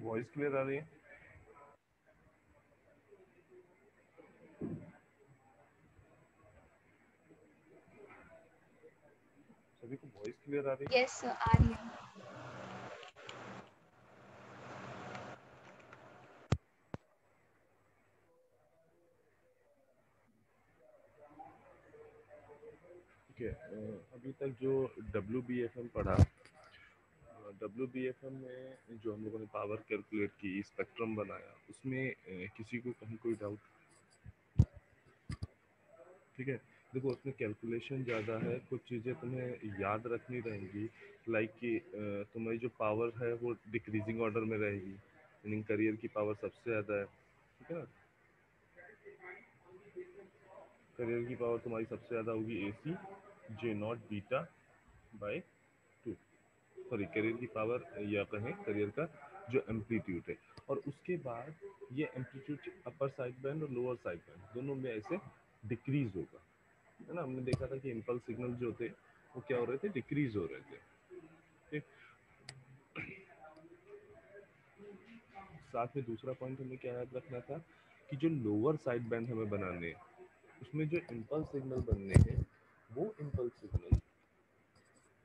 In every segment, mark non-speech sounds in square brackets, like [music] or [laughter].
Voice clear आ रही है? सभी को वॉइस क्लियर आ रही है? यस आ रही है। है अभी तक जो डब्ल्यू बी एफ़ एम पढ़ा डब्ल्यू बी एफ़ एम में जो हम लोगों ने पावर कैलकुलेट की स्पेक्ट्रम बनाया, उसमें किसी को कहीं कोई डाउट ठीक है? देखो, उसमें कैलकुलेशन ज़्यादा है, कुछ चीज़ें तुम्हें याद रखनी रहेंगी लाइक कि तुम्हारी जो पावर है, वो डिक्रीजिंग ऑर्डर में रहेगी मीनिंग करियर की पावर सबसे ज़्यादा है, ठीक है करियर की पावर तुम्हारी सबसे ज़्यादा होगी A C J naught beta by sorry carrier की पावर या कहें करियर का जो एम्पलीट्यूड है। और उसके बाद ये एम्पलीट्यूड अपर साइड बैंड और लोअर साइड बैंड दोनों में ऐसे डिक्रीज होगा। है ना? हमने देखा था कि इम्पल्स सिग्नल जो थे, वो क्या हो रहे थे? डिक्रीज हो रहे थे। साथ में दूसरा पॉइंट हमें क्या याद रखना था कि जो लोअर साइड बैंड हमें बनाने हैं, उसमें जो इम्पल्स सिग्नल बनने हैं, वो इम्पल्स सिग्नल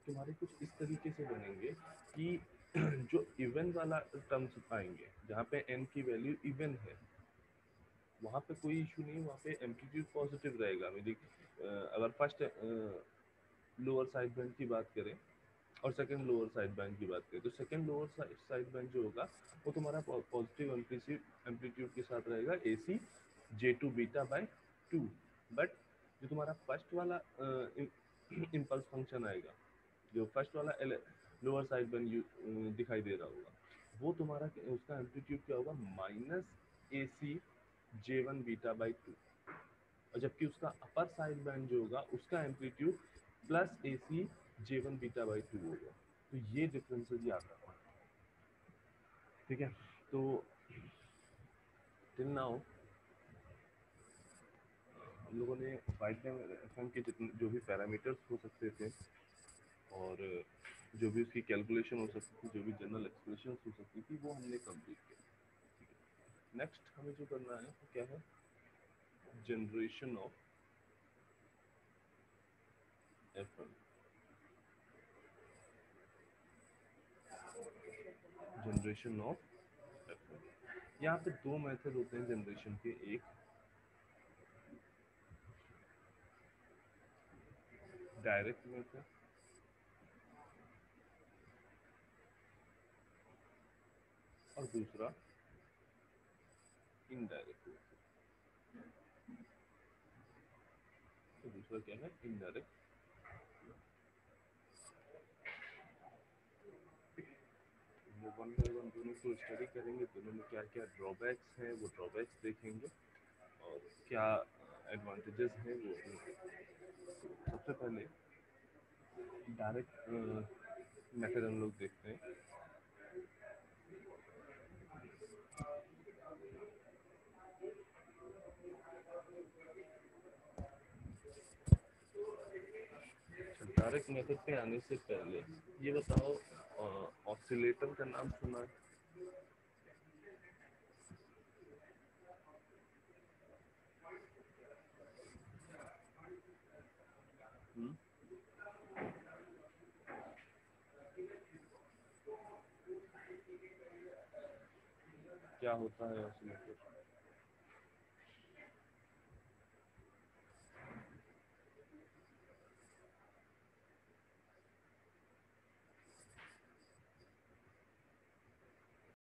तुम्हारे कुछ इस तरीके से बनेंगे कि [clears throat] जो इवन वाला टर्म्स आएँगे, जहाँ पे एन की वैल्यू इवन है, वहाँ पे कोई इशू नहीं, वहाँ पे एम्पलीट्यूड पॉजिटिव रहेगा। मेरी अगर फ़र्स्ट लोअर साइड बैंड की बात करें और सेकंड लोअर साइड बैंड की बात करें तो सेकंड लोअर साइड बैंड जो होगा, वो तुम्हारा पॉजिटिव एम्पलीट्यूड के साथ रहेगा A C J two beta by two but जो तुम्हारा फ़र्स्ट वाला इम्पल्स फ़ंक्शन [clears throat] आएगा जो फ़र्स्ट वाला लोअर साइड बैंड दिखाई दे रहा होगा। वो तुम्हारा उसका एम्पलीट्यूड क्या होगा? Minus A C J one beta by two और जबकि उसका अपर साइड बैंड जो होगा, उसका amplitude plus A C J one beta by two होगा। तो ये डिफरेंसेस याद रखना। ठीक है? तो टिल नाउ हम लोगों ने वाइट एफ़ के जितने जो भी पैरामीटर्स हो सकते थे जो भी उसकी कैलकुलेशन हो सकती थी, जो भी जनरल एक्सप्रेशन हो सकती थी, वो हमने कंप्लीट किया। नेक्स्ट हमें जो करना है, वो क्या है? Generation of f generation of f यहाँ पे दो मेथड होते हैं जनरेशन के। एक डायरेक्ट मेथड और दूसरा इनडायरेक्ट तो दूसरा क्या है? इनडायरेक्ट वन वन दोनों को स्टडी करेंगे, दोनों में क्या क्या ड्रॉबैक्स हैं, वो ड्रॉबैक्स देखेंगे और क्या एडवांटेजेस हैं वो सबसे पहले डायरेक्ट मेथड हम लोग देखते हैं। डायरेक्ट मेथड पे आने से पहले ये बताओ ऑक्सीलेटर का नाम सुना है? क्या होता है ऑक्सीलेटर